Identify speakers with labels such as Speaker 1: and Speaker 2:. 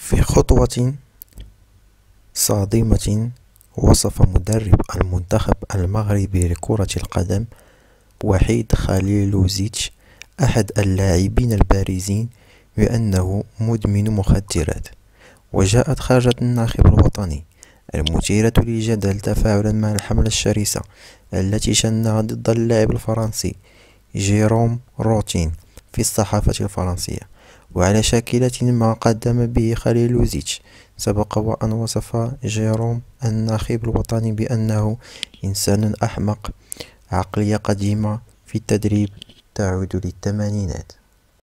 Speaker 1: في خطوة صادمة وصف مدرب المنتخب المغربي لكرة القدم وحيد خليلوزيتش أحد اللاعبين البارزين بأنه مدمن مخدرات وجاءت خرجة الناخب الوطني المثيرة للجدل تفاعلا مع الحملة الشرسة التي شنها ضد اللاعب الفرنسي جيروم روتين. في الصحافة الفرنسية. وعلى شاكلة ما قدم به خليلوزيتش سبق وأن وصف جيروم الناخب الوطني بأنه إنسان أحمق عقلية قديمة في التدريب تعود للثمانينات.